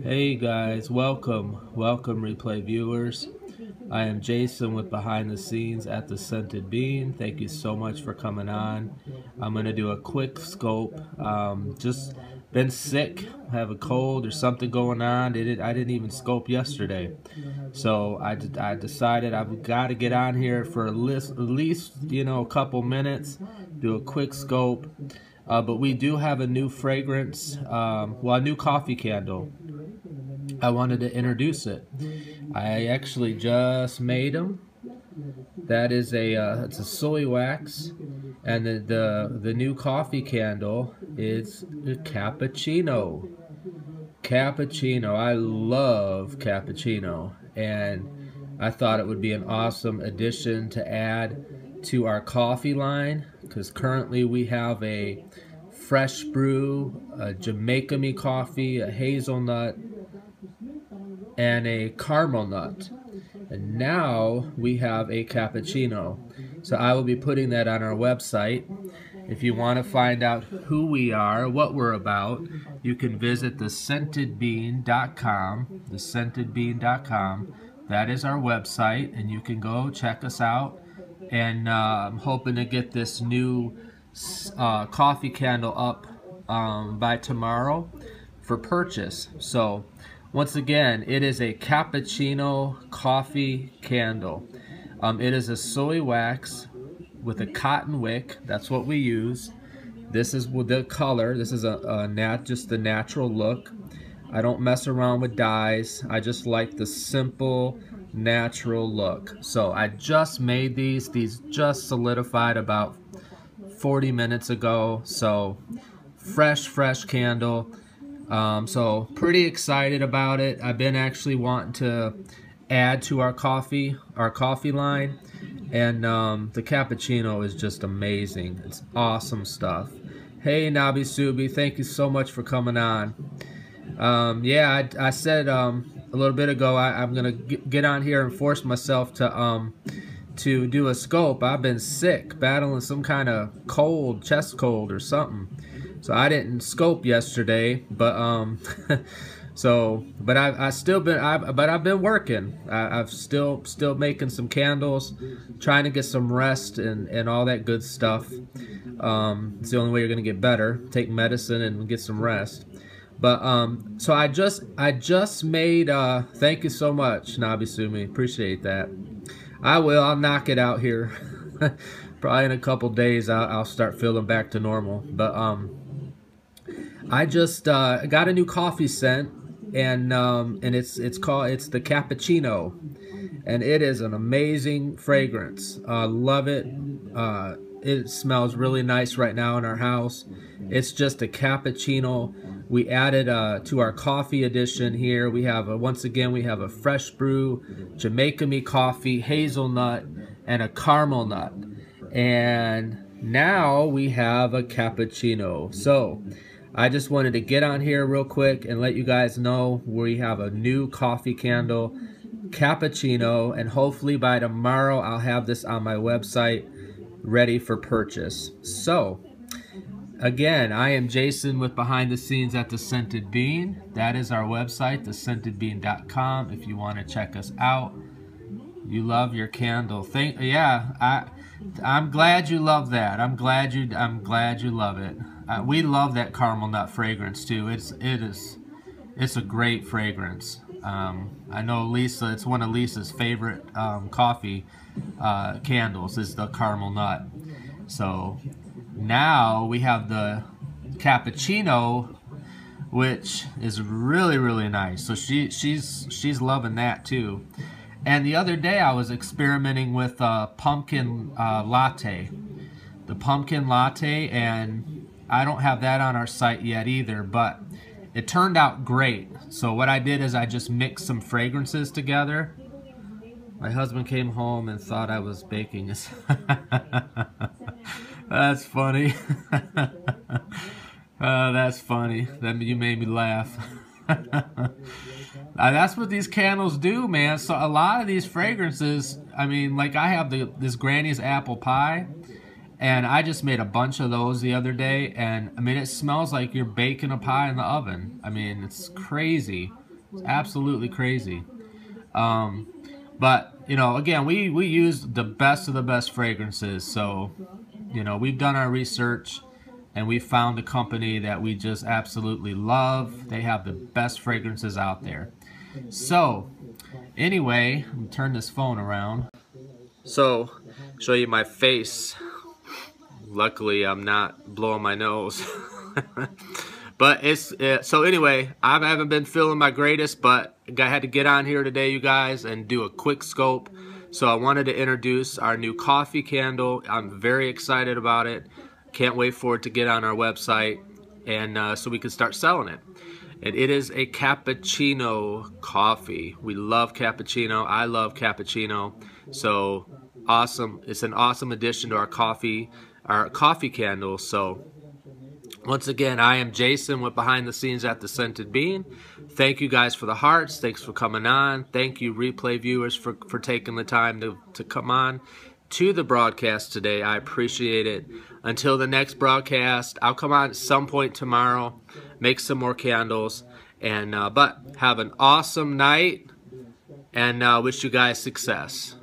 Hey guys, welcome, welcome replay viewers. I am Jason with Behind the Scenes at the Scented Bean. Thank you so much for coming on. I'm going to do a quick scope. Um, just been sick, have a cold or something going on. I didn't even scope yesterday. So I, I decided I've got to get on here for at least, at least, you know, a couple minutes, do a quick scope. Uh, but we do have a new fragrance, um, well, a new coffee candle. I wanted to introduce it. I actually just made them. That is a uh, it's a soy wax, and the, the the new coffee candle is a cappuccino. Cappuccino. I love cappuccino, and I thought it would be an awesome addition to add to our coffee line because currently we have a fresh brew, a Jamaica me coffee, a hazelnut, and a caramel nut. And now we have a cappuccino. So I will be putting that on our website. If you want to find out who we are, what we're about, you can visit thescentedbean.com, thescentedbean.com. That is our website, and you can go check us out and uh, I'm hoping to get this new uh, coffee candle up um, by tomorrow for purchase. So once again, it is a cappuccino coffee candle. Um, it is a soy wax with a cotton wick. That's what we use. This is the color. This is a, a nat just the natural look. I don't mess around with dyes. I just like the simple natural look. So I just made these. These just solidified about 40 minutes ago. So fresh, fresh candle. Um, so pretty excited about it. I've been actually wanting to add to our coffee, our coffee line. And um, the cappuccino is just amazing. It's awesome stuff. Hey, Nabi Subi, thank you so much for coming on. Um, yeah, I, I said um, a little bit ago, I, am gonna get on here and force myself to um to do a scope. I've been sick, battling some kind of cold, chest cold or something. So I didn't scope yesterday, but um, so but I I still been I but I've been working. I, I've still still making some candles, trying to get some rest and and all that good stuff. Um, it's the only way you're gonna get better. Take medicine and get some rest. But um, so I just I just made. Uh, thank you so much, Nabisumi. Appreciate that. I will. I'll knock it out here. Probably in a couple days, I'll, I'll, start feeling back to normal. But um, I just uh, got a new coffee scent, and um, and it's it's called it's the cappuccino, and it is an amazing fragrance. Uh, love it. Uh, it smells really nice right now in our house. It's just a cappuccino we added uh, to our coffee edition here. We have a, once again we have a fresh brew, Jamaica me coffee, hazelnut, and a caramel nut. And now we have a cappuccino. So I just wanted to get on here real quick and let you guys know we have a new coffee candle cappuccino and hopefully by tomorrow I'll have this on my website ready for purchase. So Again, I am Jason with Behind the Scenes at The Scented Bean. That is our website, thescentedbean.com, if you want to check us out. You love your candle. Thank yeah, I I'm glad you love that. I'm glad you I'm glad you love it. Uh, we love that caramel nut fragrance too. It's it is it's a great fragrance. Um, I know Lisa. It's one of Lisa's favorite um, coffee uh, candles is the caramel nut. So now we have the cappuccino which is really really nice so she she's she's loving that too and the other day I was experimenting with a pumpkin uh, latte the pumpkin latte and I don't have that on our site yet either but it turned out great so what I did is I just mixed some fragrances together my husband came home and thought I was baking That's funny. uh, that's funny. That you made me laugh. uh, that's what these candles do, man. So a lot of these fragrances, I mean, like I have the this Granny's apple pie, And I just made a bunch of those the other day, and I mean, it smells like you're baking a pie in the oven. I mean, it's crazy. It's absolutely crazy. Um, but, you know, again, we, we use the best of the best fragrances. So, you know, we've done our research and we found a company that we just absolutely love. They have the best fragrances out there. So, anyway, turn this phone around. So, show you my face. Luckily, I'm not blowing my nose. but it's uh, so anyway. I haven't been feeling my greatest, but I had to get on here today, you guys, and do a quick scope. So I wanted to introduce our new coffee candle. I'm very excited about it. Can't wait for it to get on our website, and uh, so we can start selling it. And it is a cappuccino coffee. We love cappuccino. I love cappuccino. So awesome. It's an awesome addition to our coffee our coffee candles. So once again, I am Jason with Behind the Scenes at the Scented Bean. Thank you guys for the hearts. Thanks for coming on. Thank you, replay viewers, for, for taking the time to, to come on to the broadcast today. I appreciate it. Until the next broadcast, I'll come on at some point tomorrow, make some more candles. And uh, But have an awesome night and uh, wish you guys success.